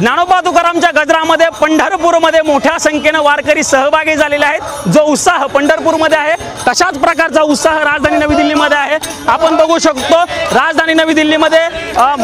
ज्ञानोबा तुकारामच्या गजरामध्ये पंढरपूरमध्ये मोठ्या संख्येनं वारकरी सहभागी झालेले आहेत. जो उत्साह पंढरपूरमध्ये आहे तशाच प्रकारचा उत्साह राजधानी नवी दिल्लीमध्ये आहे. आपण बघू शकतो राजधानी नवी दिल्लीमध्ये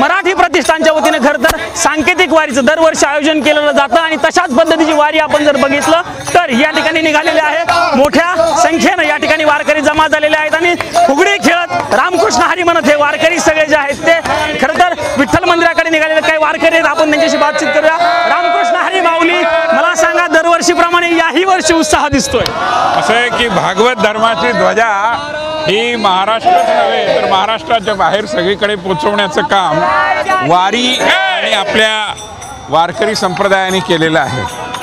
मराठी प्रतिष्ठानच्या वतीने खरं तर सांकेतिक वारीचं दरवर्षी आयोजन केलेलं जातं आणि तशाच पद्धतीची वारी आपण जर बघितलं तर या ठिकाणी निघालेले आहे. मोठ्या संख्येनं या ठिकाणी वारकरी जमा झालेले आहेत आणि फुगडी खेळत रामकृष्ण हरी म्हणत हे वारकरी सगळे जे आहेत ते निघालेले काही वारकरी आहेत. आपण त्यांच्याशी बातचीत करूया. रामकृष्ण हरी माऊली मला सांगा दरवर्षीप्रमाणे याही वर्षी उत्साह दिसतोय. असं आहे की भागवत धर्माची ध्वजा ही महाराष्ट्रच नव्हे तर महाराष्ट्राच्या बाहेर सगळीकडे पोचवण्याचं काम वारी आणि आपल्या वारकरी संप्रदायाने केलेलं आहे.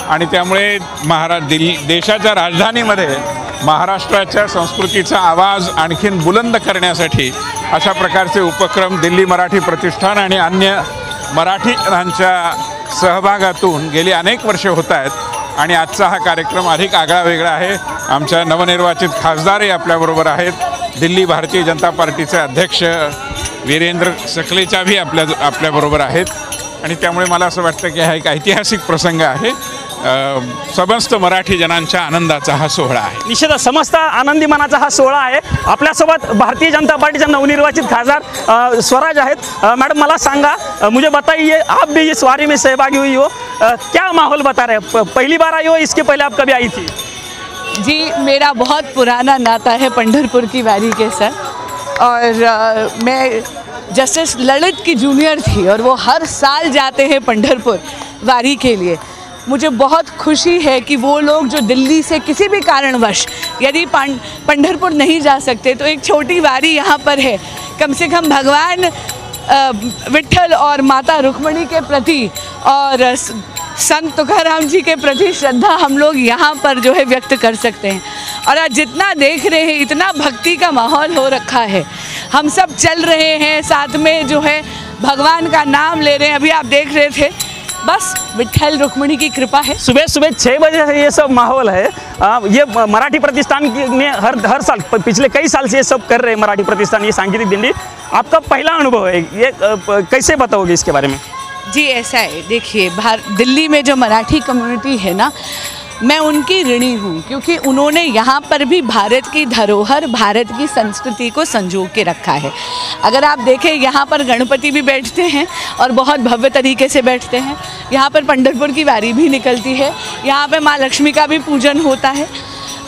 आणि त्यामुळे महारा दिल्ली देशाच्या राजधानीमध्ये महाराष्ट्राच्या संस्कृतीचा आवाज आणखीन बुलंद करण्यासाठी अशा प्रकारचे उपक्रम दिल्ली मराठी प्रतिष्ठान आणि अन्य मराठीजनांच्या सहभागातून गेली अनेक वर्षे होत आहेत आणि आजचा हा कार्यक्रम अधिक आगळा वेगळा आहे. आमच्या नवनिर्वाचित खासदारही आपल्याबरोबर आहेत. दिल्ली भारतीय जनता पार्टीचे अध्यक्ष वीरेंद्र सकलेचाही आपल्या आपल्याबरोबर आहेत. आणि त्यामुळे मला असं वाटतं की हा एक ऐतिहासिक प्रसंग आहे. समस्त मराठी जनांच्या आनंदाचा हा सोहळा आहे. निश्चितच समस्त आनंदी मनाचा हा सोहळा आहे. आपल्यासोबत भारतीय जनता पार्टीच्या नवनिर्वाचित खासदार स्वराज आहेत. मैडम मला सांगा मुझे बताइए आप भी इस वारी में सहभागी हुई हो. क्या माहौल बता रहे हैं? पहली बार आई हो इसके पहले आप कभी आई थी? जी मेरा बहुत पुराना नाता है पंढरपुर की वारी के साथ। और अ, मैं जस्टिस ललित की जूनियर थी और वो हर साल जाते हैं पंढरपुर वारी के लिए। मुझे बहुत खुशी है कि वो लोग जो दिल्ली से किसी भी कारणवश यदि पंढरपुर नहीं जा सकते तो एक छोटी वारी यहाँ पर है। कम से कम भगवान विट्ठल और माता रुक्मणी के प्रति और संत तुकाराम जी के प्रति श्रद्धा हम लोग यहाँ पर जो है व्यक्त कर सकते हैं। और आज जितना देख रहे हैं, इतना भक्ति का माहौल हो रखा है। हम सब चल रहे हैं, साथ में जो है भगवान का नाम ले रहे हैं। अभी आप देख रहे थे बस विठल रुक्मणी की कृपा है। सुबह सुबह छः बजे से ये सब माहौल है। आ, ये मराठी प्रतिष्ठान ने हर हर साल पिछले कई साल से ये सब कर रहे हैं मराठी प्रतिष्ठान ये सांगीतिक दिंडी। आपका पहला अनुभव है ये कैसे बताओगे इसके बारे में? जी ऐसा है। देखिए भार दिल्ली में जो मराठी कम्युनिटी है ना मैं उनकी ऋणी हूँ, क्योंकि उन्होंने यहाँ पर भी भारत की धरोहर, भारत की संस्कृति को संजो के रखा है। अगर आप देखें, यहाँ पर गणपति भी बैठते हैं और बहुत भव्य तरीके से बैठते हैं। यहाँ पर पंडरपुर की वारी भी निकलती है। यहाँ पर माँ लक्ष्मी का भी पूजन होता है।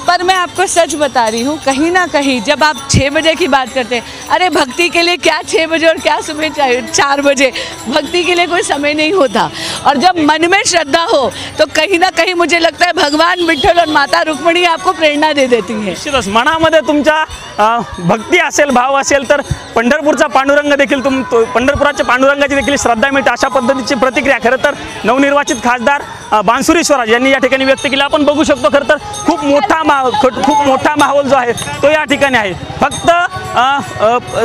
पर मैं आपको सच बता रही हूँ कहीं ना कहीं जब आप छः बजे की बात करते हैं अरे भक्ति के लिए क्या छः बजे और क्या सुबह चार बजे? भक्ति के लिए कोई समय नहीं होता। और जब मन में श्रद्धा हो तो कहीं ना कहीं मुझे लगता है भगवान विठल और माता रुक्मणी आपको प्रेरणा दे देती है। मना मनामध्ये अ, भक्ती असेल भाव असेल तर पंढरपूरचा पांडुरंग देखील तुम तो- पंढरपुराच्या पांडुरंगाची देखील श्रद्धा मिळते अशा पद्धतीची प्रतिक्रिया. खरं तर नवनिर्वाचित खासदार बांसुरी स्वराज यांनी या ठिकाणी व्यक्त केली. आपण बघू शकतो खरं तर खूप मोठा मा खट- खूप मोठा माहोल जो आहे तो या ठिकाणी आहे. फक्त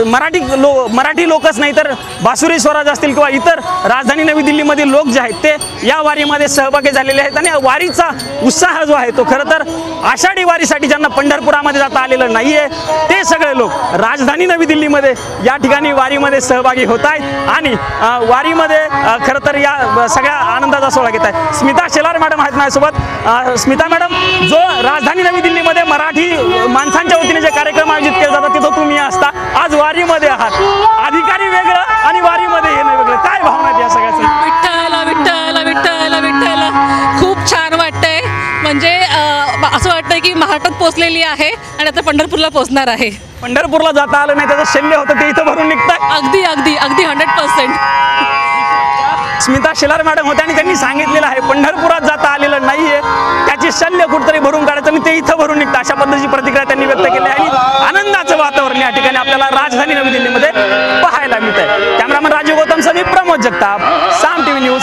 मराठी लो मराठी लोकच नाही तर बासुरी स्वराज असतील किंवा इतर राजधानी नवी दिल्लीमधील लोक जे आहेत ते या वारीमध्ये सहभागी झालेले आहेत आणि वारीचा उत्साह जो आहे तो खरं तर आषाढी वारीसाठी ज्यांना पंढरपुरामध्ये जाता आलेलं नाही आहे ते सगळे लोक राजधानी नवी दिल्लीमध्ये या ठिकाणी वारीमध्ये सहभागी होत आहेत. आणि वारीमध्ये खरं तर या सगळ्या आनंदाचा सोहळा घेत आहे स्मिता शेलार मॅडम आहेत माझ्यासोबत. स्मिता मॅडम जो राजधानी नवी दिल्लीमध्ये मराठी माणसांच्या वतीने जे कार्यक्रम आयोजित केले जातात तिथं तुम्ही असता. आज वारीमध्ये आहात. की महाराष्ट्रात पोचलेली आहे आणि आता पंढरपूरला पोचणार आहे. पंढरपूरला जाता आलं नाही त्याचं शल्य होतं ते इथं भरून निघतात अगदी अगदी अगदी hundred percent Smita Shelar madam होत्या आणि त्यांनी सांगितलेलं आहे पंढरपुरात जाता आलेलं नाहीये त्याची शल्य कुठतरी भरून काढायचं आणि ते इथं भरून निघतं. अशा पद्धतीची प्रतिक्रिया त्यांनी व्यक्त केली आहे. आणि आनंदाचं वातावरण या ठिकाणी आपल्याला राजधानी नवी दिल्लीमध्ये पाहायला मिळत आहे cameraman Rajiv Gautam Sami Pramod Jagtap Saam TV news